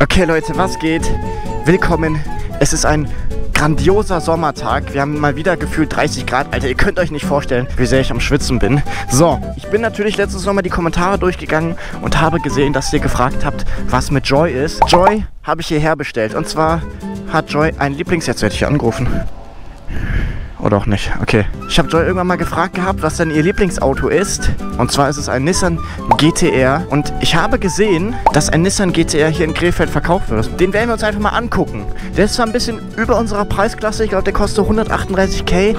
Okay Leute, was geht? Willkommen. Es ist ein grandioser Sommertag. Wir haben mal wieder gefühlt 30 Grad. Alter, ihr könnt euch nicht vorstellen, wie sehr ich am Schwitzen bin. So, ich bin natürlich letztens nochmal die Kommentare durchgegangen und habe gesehen, dass ihr gefragt habt, was mit Joy ist. Joy habe ich hierher bestellt. Und zwar hat Joy ein Lieblings... Jetzt werde ich hier angerufen. Oder auch nicht. Okay. Ich habe Joy irgendwann mal gefragt gehabt, was denn ihr Lieblingsauto ist. Und zwar ist es ein Nissan GTR. Und ich habe gesehen, dass ein Nissan GTR hier in Krefeld verkauft wird. Den werden wir uns einfach mal angucken. Der ist zwar ein bisschen über unserer Preisklasse. Ich glaube, der kostet 138k.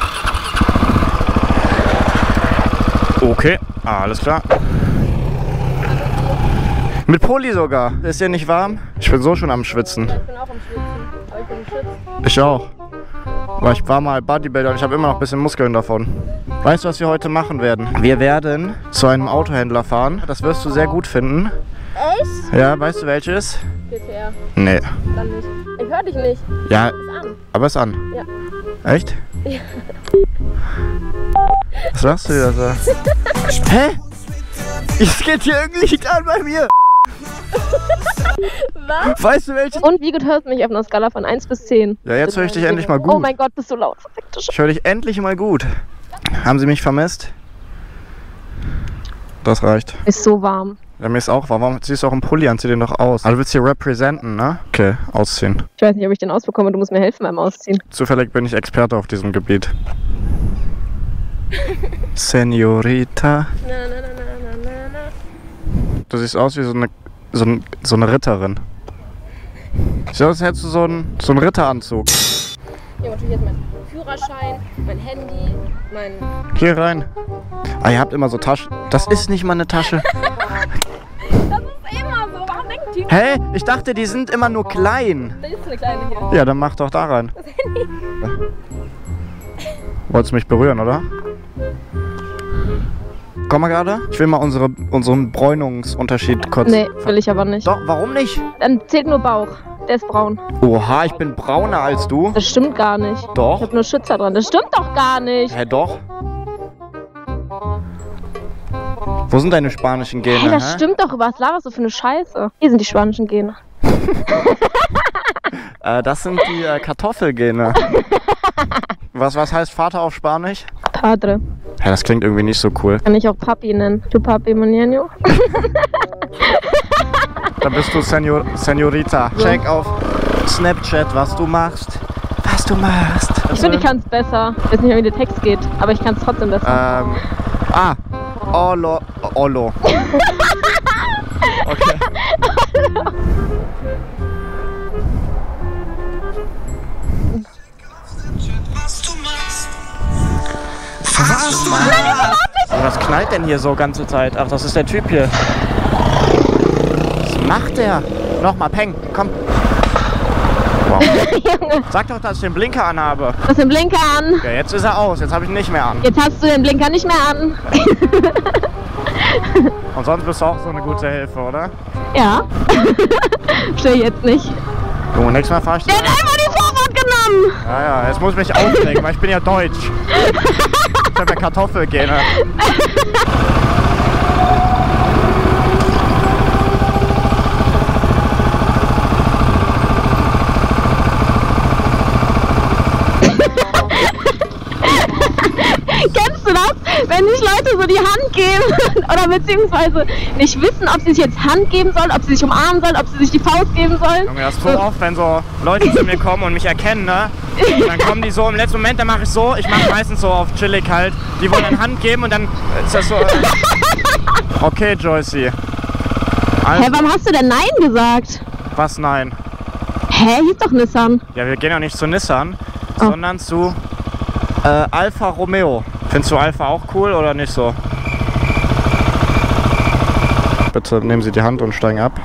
Okay, alles klar. Mit Pulli sogar. Ist dir nicht warm? Ich bin so schon am Schwitzen. Ich bin auch am Schwitzen, aber ich bin geschützt. Ich auch. Weil ich war mal Bodybuilder und ich habe immer noch ein bisschen Muskeln davon. Weißt du, was wir heute machen werden? Wir werden zu einem Autohändler fahren. Das wirst du sehr gut finden. Echt? Ja, weißt du welches? GTR, Nee. dann nicht. Ich höre dich nicht. Ja, Ist an. aber ist an. Ja. Echt? Was sagst du da so? Hä? Es geht hier irgendwie nicht an bei mir. Was? Weißt du welches? Und wie gut hörst du mich auf einer Skala von 1 bis 10? Ja, jetzt höre ich dich endlich mal gut. Oh mein Gott, bist du laut. Ich höre dich endlich mal gut. Haben sie mich vermisst? Das reicht. Ist so warm. Ja, mir ist auch warm. Warum ziehst du auch einen Pulli an? Zieh den doch aus. Also du willst hier representen, ne? Okay, ausziehen. Ich weiß nicht, ob ich den ausbekomme. Du musst mir helfen beim Ausziehen. Zufällig bin ich Experte auf diesem Gebiet. Senorita. Na, na, na, na, na, na. Du siehst aus wie so eine, so, ein, so eine Ritterin. Als hättest du so einen, so einen Ritteranzug. Hier natürlich jetzt mein Führerschein, mein Handy, mein. Hier rein. Ah, ihr habt immer so Taschen. Das ist nicht mal eine Tasche. Das ist immer so. Warum denkt ihr? Hä? Ich dachte, die sind immer nur klein. Da ist eine kleine hier. Ja, dann mach doch da rein. Das Handy. Wolltest du mich berühren, oder? Komm mal gerade. Ich will mal unsere, unseren Bräunungsunterschied kurz. Nee, will ich aber nicht. Doch, warum nicht? Dann zählt nur Bauch. Der ist braun. Oha, ich bin brauner als du. Das stimmt gar nicht. Ich Doch. hab nur Schützer dran. Das stimmt doch gar nicht. Hä, doch. Wo sind deine spanischen Gene? Hey, das hä? stimmt doch. Was laberst du für eine Scheiße? Hier sind die spanischen Gene. Äh, das sind die äh, Kartoffelgene. was, was heißt Vater auf Spanisch? Padre. Ja, das klingt irgendwie nicht so cool. Kann ich auch Papi nennen. Du Papi Maniano? Dann bist du Senor, Senorita. Check auf Snapchat, was du machst. Was du machst. Ich finde, ich kann es besser. Ich weiß nicht, wie der Text geht, aber ich kann es trotzdem besser. Ähm. Ah. Olo. Olo. Okay. Was du? Oh, was knallt denn hier so ganze Zeit? Ach, das ist der Typ hier. Was macht der? Nochmal, Peng, komm. Wow. Sag doch, dass ich den Blinker anhabe. Du hast den Blinker an. Ja, jetzt ist er aus. Jetzt habe ich ihn nicht mehr an. Jetzt hast du den Blinker nicht mehr an. Und sonst bist du auch so eine gute Hilfe, oder? Ja. Stell jetzt nicht. Junge, nächstes Mal fahr ich Der hat einfach die Vorfahrt genommen. Ja, ja, jetzt muss ich mich aufregen, weil ich bin ja deutsch. Ich habe ja Kartoffelgene. Kennst du das? Wenn sich Leute so die Hand geben oder beziehungsweise nicht wissen, ob sie sich jetzt Hand geben sollen, ob sie sich umarmen sollen, ob sie sich die Faust geben sollen. Junge, das ist so oft, wenn so Leute zu mir kommen und mich erkennen, ne? Dann kommen die so im letzten Moment, dann mache ich so, ich mache meistens so auf chillig halt. Die wollen dann Hand geben und dann ist das so. äh, Okay, Joycey. Hä, Also, warum hast du denn Nein gesagt? was nein? Hä, hieß doch Nissan. Ja, wir gehen ja nicht zu Nissan, Oh. sondern zu äh, Alfa Romeo. Findest du Alfa auch cool oder nicht so? Bitte nehmen Sie die Hand und steigen ab.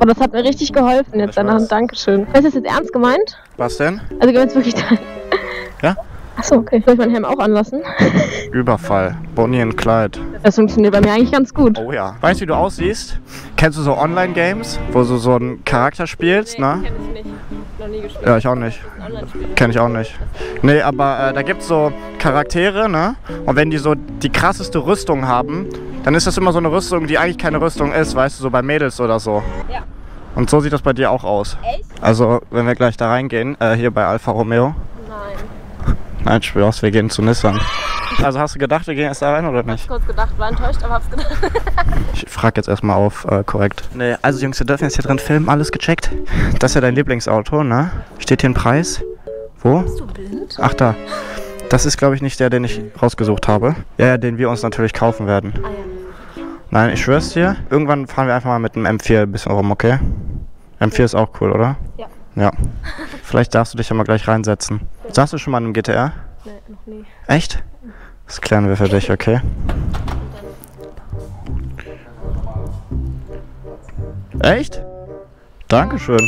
Oh, das hat mir richtig geholfen jetzt Ich deine. Hand. Dankeschön. Ist das jetzt ernst gemeint? Was denn? Also geht's wirklich da? Ja? Achso, okay. Soll ich meinen Helm auch anlassen? Überfall. Bonnie und Clyde. Das funktioniert bei mir eigentlich ganz gut. Oh ja. Weißt du, wie du aussiehst? Kennst du so Online-Games, wo du so einen Charakter spielst, ne? kenn ich nicht. noch nie gespielt. Ja, ich auch nicht. Kenne ich auch nicht. Nee, aber äh, da gibt's so Charaktere, ne? Und wenn die so die krasseste Rüstung haben, dann ist das immer so eine Rüstung, die eigentlich keine Rüstung ist, weißt du, so bei Mädels oder so. Ja. Und so sieht das bei dir auch aus. Echt? Also, wenn wir gleich da reingehen, äh, hier bei Alfa Romeo. Nein. Nein, Spaß, wir gehen zu Nissan. Also hast du gedacht, wir gehen erst da rein oder nicht? Kurz gedacht, war enttäuscht, aber hab's gedacht. Ich frage jetzt erstmal auf, äh, korrekt. Nee, also Jungs, wir dürfen jetzt hier drin filmen, alles gecheckt. Das ist ja dein Lieblingsauto, ne? Steht hier ein Preis? Wo? Bist du blind? Ach da. Das ist, glaube ich, nicht der, den ich rausgesucht habe. Ja, ja, den wir uns natürlich kaufen werden. Ah ja. Nein, ich schwör's dir. Irgendwann fahren wir einfach mal mit dem M4 ein bisschen rum, okay? M4 ist auch cool, oder? Ja. Ja. Vielleicht darfst du dich ja mal gleich reinsetzen. Saßt du schon mal in einem GTR? Nee, noch nie. Echt? Das klären wir für dich, okay? Echt? Dankeschön.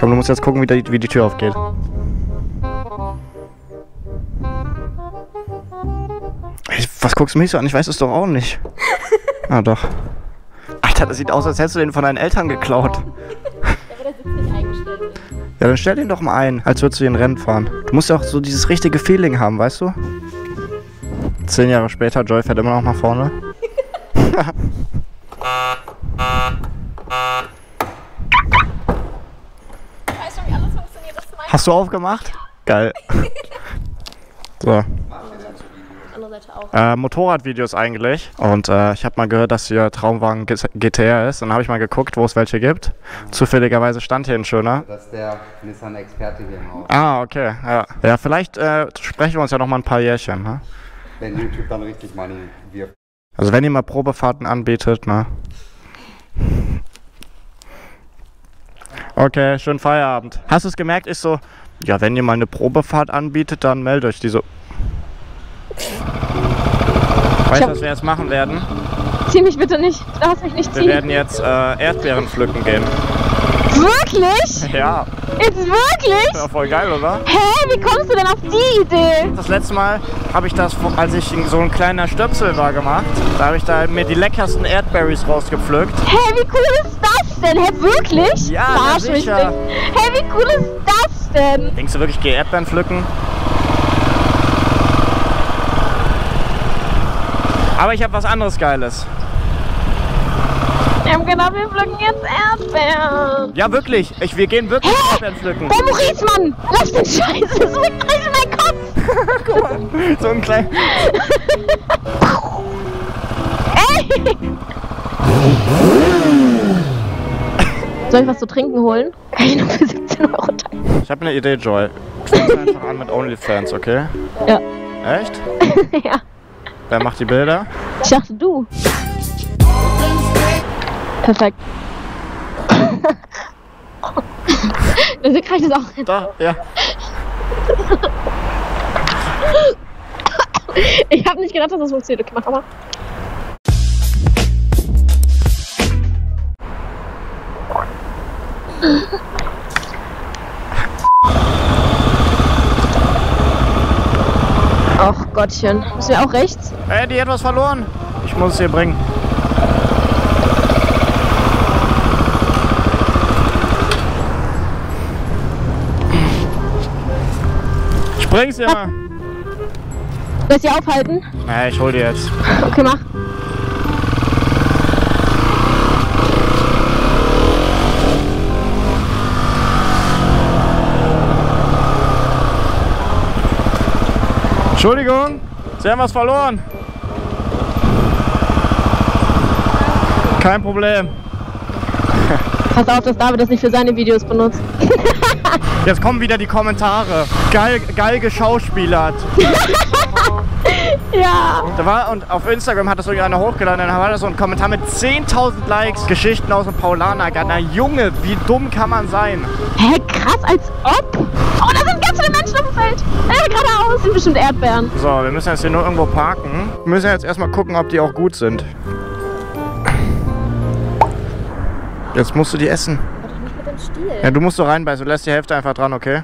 Komm, du musst jetzt gucken, wie die, wie die Tür aufgeht. Was guckst du mich so an? Ich weiß es doch auch nicht. Ah, doch. Alter, das sieht aus, als hättest du den von deinen Eltern geklaut. Ja, aber der Sitz nicht eingestellt ist. Ja, dann stell den doch mal ein, als würdest du den Rennen fahren. Du musst ja auch so dieses richtige Feeling haben, weißt du? Zehn Jahre später, Joy fährt immer noch nach vorne. Hast du aufgemacht? Geil. So, Seite auch. äh, Motorradvideos eigentlich. Und äh, ich habe mal gehört, dass hier Traumwagen GTR ist. Und dann habe ich mal geguckt, wo es welche gibt. Zufälligerweise stand hier ein schöner. Das ist der Nissan-Experte hier im Haus. Ah, okay. Ja, ja vielleicht äh, sprechen wir uns ja noch mal ein paar Jährchen. Ne? Wenn YouTube dann richtig Money wirft. Also wenn ihr mal Probefahrten anbietet, ne? Okay, schönen Feierabend. Hast du es gemerkt? Ist so, ja, wenn ihr mal eine Probefahrt anbietet, dann meldet euch die so. Weißt du, was wir jetzt machen werden? Zieh mich bitte nicht. Du darfst mich nicht Wir ziehen. werden jetzt äh, Erdbeeren pflücken gehen. Wirklich? Ja, Jetzt wirklich? ja, voll geil, oder? Hä, wie kommst du denn auf die Idee? Das letzte Mal habe ich das, als ich so ein kleiner Stöpsel war, gemacht. Da habe ich da mir die leckersten Erdberries rausgepflückt. Hä, wie cool ist das denn? Hä, wirklich? Ja, Verarsch mich sicher. Hä, wie cool ist das denn? Denkst du wirklich, ich gehe Erdbeeren pflücken? Aber ich habe was anderes Geiles. Ich hab gedacht, wir pflücken jetzt Erdbeeren. Ja, wirklich. Ich, wir gehen wirklich Erdbeeren pflücken. Oh, Maurice, Mann! Lass den Scheiß! Das rückt gleich in meinen Kopf! Guck mal, so ein kleiner. Ey! Soll ich was zu trinken holen? Kann ich noch für 17 Euro teilen? Ich habe eine Idee, Joy. Fang einfach an mit OnlyFans, okay? Ja. Echt? ja. Wer macht die Bilder? Ich dachte, du. Perfekt. Dann kann ich das auch. Da, ja. Ich habe nicht gedacht, dass das funktioniert. Okay, mach mal. Ach Gottchen. Müssen wir auch rechts? Ey, die hat was verloren. Ich muss es ihr bringen. Ich bring's dir mal. Soll ich sie aufhalten? Nee, ich hol die jetzt. Okay, mach. Entschuldigung, Sie haben was verloren. Kein Problem. Pass auf, dass David das nicht für seine Videos benutzt. Jetzt kommen wieder die Kommentare. Geil, geil geschauspielert. Ja. Da war, und auf Instagram hat das irgendeiner hochgeladen, dann war da so ein Kommentar mit 10.000 Likes. Geschichten aus dem Paulanergarten. Junge, wie dumm kann man sein? Hä, krass, als ob. Oh, da sind ganz viele Menschen auf dem Feld. Äh, geradeaus. Sind bestimmt Erdbeeren. So, wir müssen jetzt hier nur irgendwo parken. Wir müssen jetzt erstmal gucken, ob die auch gut sind. Jetzt musst du die essen. Aber doch nicht mit dem Stiel. Ja, du musst so reinbeißen. Du lässt die Hälfte einfach dran, okay?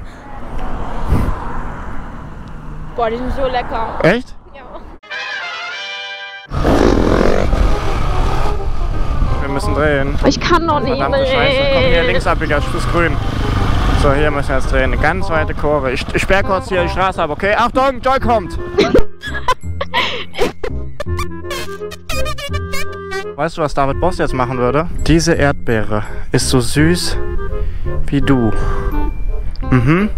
Boah, die sind so lecker. Echt? Ja. Wir müssen drehen. Ich kann noch nicht Verdammte Scheiße. Komm hier, links ab, das ist grün. So, hier müssen wir jetzt drehen. Eine ganz weite Kurve. Ich, ich sperre kurz hier die Straße ab, okay? Achtung, Joy kommt! Weißt du, was David Boss jetzt machen würde? Diese Erdbeere ist so süß wie du. Mhm.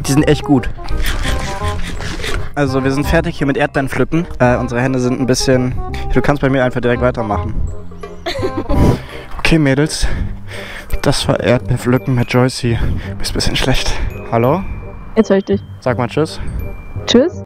Die sind echt gut. Also, wir sind fertig hier mit Erdbeeren pflücken. Äh, unsere Hände sind ein bisschen. Du kannst bei mir einfach direkt weitermachen. Okay, Mädels. Das war Erdbeerpflücken mit Joycey. Bist ein bisschen schlecht. Hallo? Jetzt höre ich dich. Sag mal Tschüss. Tschüss.